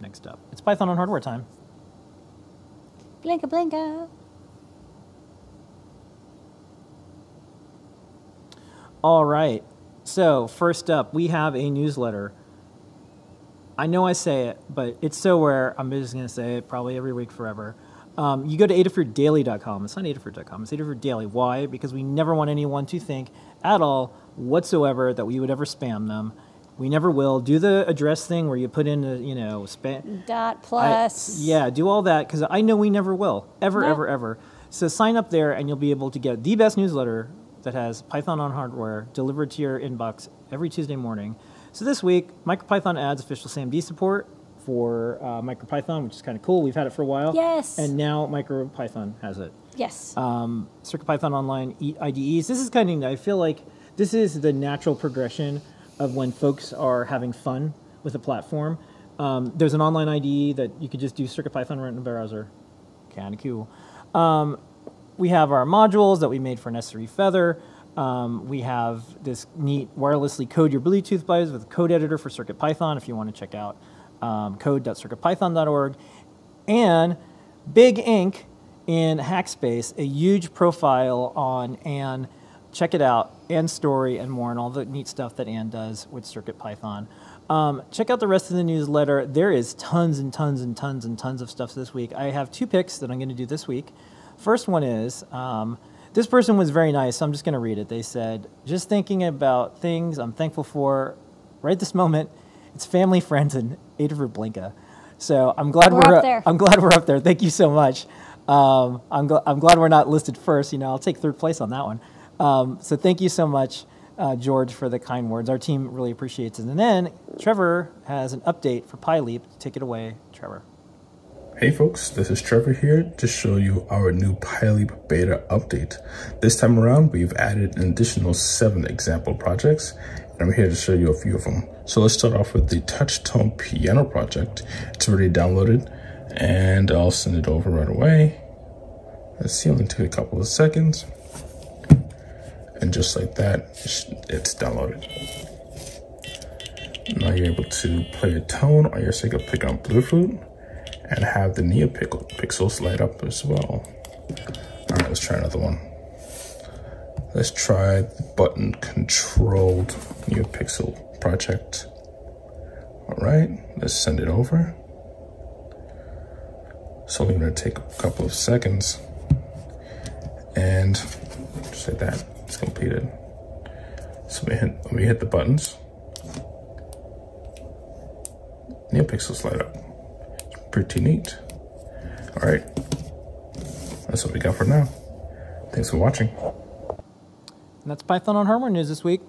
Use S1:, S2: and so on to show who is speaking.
S1: next up. It's Python on hardware time.
S2: Blinka blinka.
S1: All right. So, first up, we have a newsletter. I know I say it, but it's so rare, I'm just going to say it probably every week forever. Um, you go to adafruitdaily.com. It's not adafruit.com, it's Adafruit Daily. Why? Because we never want anyone to think at all whatsoever that we would ever spam them. We never will. Do the address thing where you put in, a, you know, spam.
S2: Dot
S1: I-
S2: plus.
S1: yeah, do all that because I know we never will. Ever,
S2: No.
S1: ever, ever. So sign up there and you'll be able to get the best newsletter that has Python on hardware delivered to your inbox every Tuesday morning. So this week, MicroPython adds official SAMD support for uh, MicroPython, which is kind of cool. We've had it for a while.
S2: Yes.
S1: And now MicroPython has it.
S2: Yes.
S1: Um, CircuitPython Online E- IDEs. This is kind of, I feel like this is the natural progression of when folks are having fun with a platform. Um, there's an online IDE that you could just do CircuitPython right in the browser. Kind of cool. Um, we have our modules that we made for S3 Feather. Um, we have this neat wirelessly code your Bluetooth buttons with a code editor for CircuitPython if you want to check out um, code.circuitpython.org. And Big Ink in Hackspace, a huge profile on Anne. Check it out, Anne's story and more, and all the neat stuff that Anne does with CircuitPython. Um, check out the rest of the newsletter. There is tons and tons and tons and tons of stuff this week. I have two picks that I'm going to do this week. First one is um, this person was very nice. So I'm just going to read it. They said, "Just thinking about things I'm thankful for right this moment. It's family, friends, and Adafruit Blinka." So I'm glad
S2: We're
S1: we're,
S2: up there.
S1: I'm glad we're up there. Thank you so much. Um, I'm, gl- I'm glad we're not listed first. You know, I'll take third place on that one. Um, so thank you so much, uh, George, for the kind words. Our team really appreciates it. And then Trevor has an update for PyLeap. Take it away, Trevor.
S3: Hey folks, this is Trevor here to show you our new PyLeap beta update. This time around, we've added an additional seven example projects, and I'm here to show you a few of them. So let's start off with the Touch Tone Piano project. It's already downloaded, and I'll send it over right away. Let's see, only took a couple of seconds. And just like that, it's downloaded. Now you're able to play a tone on your Sega pick on Bluetooth and have the NeoPixels light up as well. All right, let's try another one. Let's try the button controlled NeoPixel project. All right, let's send it over. So it's only gonna take a couple of seconds. And like that, it's completed. So we hit, we hit the buttons. NeoPixels light up pretty neat. All right, that's what we got for now. Thanks for watching.
S1: And that's Python on hardware news this week.